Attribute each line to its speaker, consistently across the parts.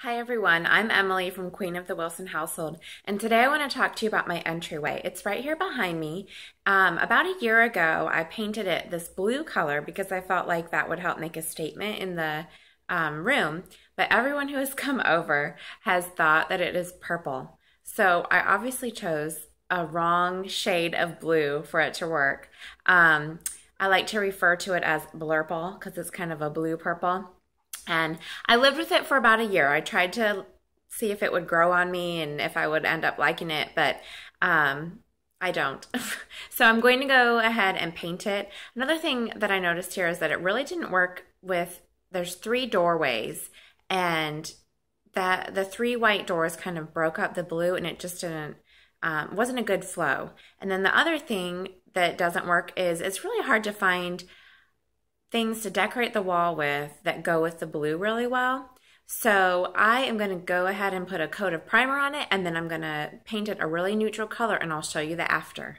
Speaker 1: Hi everyone, I'm Emily from Queen of the Wilson household, and today I want to talk to you about my entryway. It's right here behind me. Um, about a year ago, I painted it this blue color because I felt like that would help make a statement in the um, room, but everyone who has come over has thought that it is purple. So I obviously chose a wrong shade of blue for it to work. Um, I like to refer to it as blurple because it's kind of a blue purple. And I lived with it for about a year. I tried to see if it would grow on me and if I would end up liking it, but um, I don't. so I'm going to go ahead and paint it. Another thing that I noticed here is that it really didn't work with, there's three doorways and that the three white doors kind of broke up the blue and it just didn't, um, wasn't a good flow. And then the other thing that doesn't work is it's really hard to find things to decorate the wall with that go with the blue really well. So I am going to go ahead and put a coat of primer on it and then I'm going to paint it a really neutral color and I'll show you the after.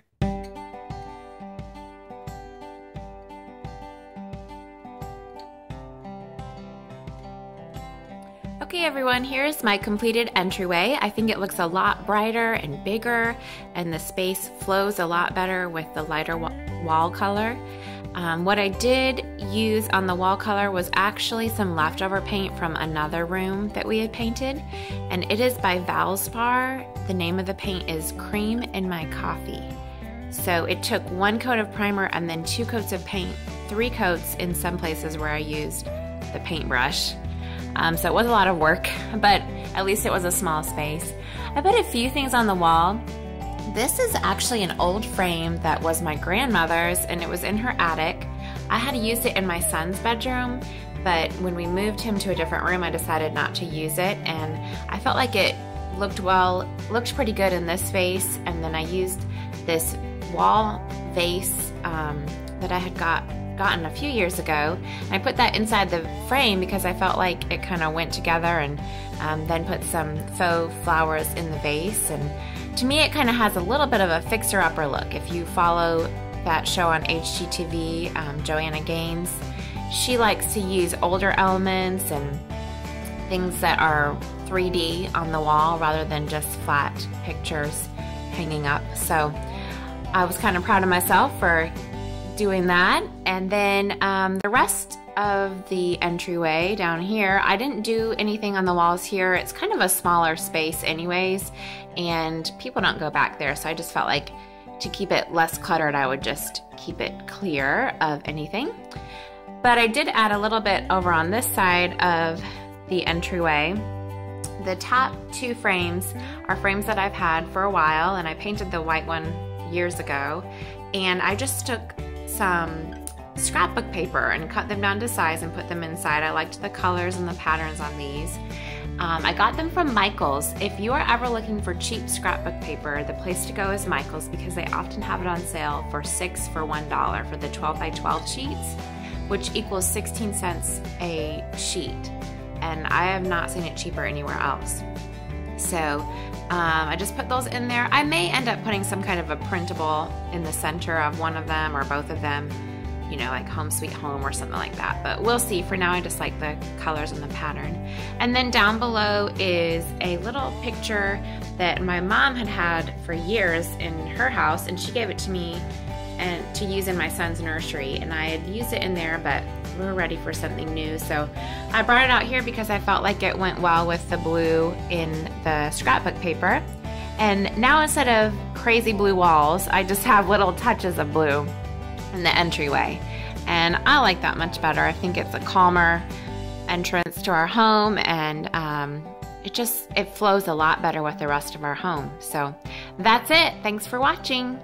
Speaker 1: Okay everyone, here's my completed entryway. I think it looks a lot brighter and bigger and the space flows a lot better with the lighter wall color. Um, what I did use on the wall color was actually some leftover paint from another room that we had painted, and it is by Valspar. The name of the paint is Cream in My Coffee. So it took one coat of primer and then two coats of paint, three coats in some places where I used the paintbrush. Um, so it was a lot of work, but at least it was a small space. I put a few things on the wall this is actually an old frame that was my grandmother's and it was in her attic. I had used it in my son's bedroom, but when we moved him to a different room, I decided not to use it and I felt like it looked well, looked pretty good in this vase and then I used this wall vase um, that I had got gotten a few years ago. And I put that inside the frame because I felt like it kind of went together and um, then put some faux flowers in the vase and to me, it kind of has a little bit of a fixer-upper look. If you follow that show on HGTV, um, Joanna Gaines, she likes to use older elements and things that are 3D on the wall rather than just flat pictures hanging up. So I was kind of proud of myself for doing that. And then um, the rest of the entryway down here, I didn't do anything on the walls here. It's kind of a smaller space anyways, and people don't go back there. So I just felt like to keep it less cluttered, I would just keep it clear of anything. But I did add a little bit over on this side of the entryway. The top two frames are frames that I've had for a while, and I painted the white one years ago. And I just took some scrapbook paper and cut them down to size and put them inside. I liked the colors and the patterns on these. Um, I got them from Michaels. If you are ever looking for cheap scrapbook paper, the place to go is Michaels because they often have it on sale for six for one dollar for the 12 by 12 sheets, which equals 16 cents a sheet. And I have not seen it cheaper anywhere else. So um, I just put those in there. I may end up putting some kind of a printable in the center of one of them or both of them you know, like Home Sweet Home or something like that. But we'll see. For now, I just like the colors and the pattern. And then down below is a little picture that my mom had had for years in her house, and she gave it to me and to use in my son's nursery. And I had used it in there, but we were ready for something new. So I brought it out here because I felt like it went well with the blue in the scrapbook paper. And now instead of crazy blue walls, I just have little touches of blue in the entryway. And I like that much better. I think it's a calmer entrance to our home and um, it just it flows a lot better with the rest of our home. So that's it. Thanks for watching.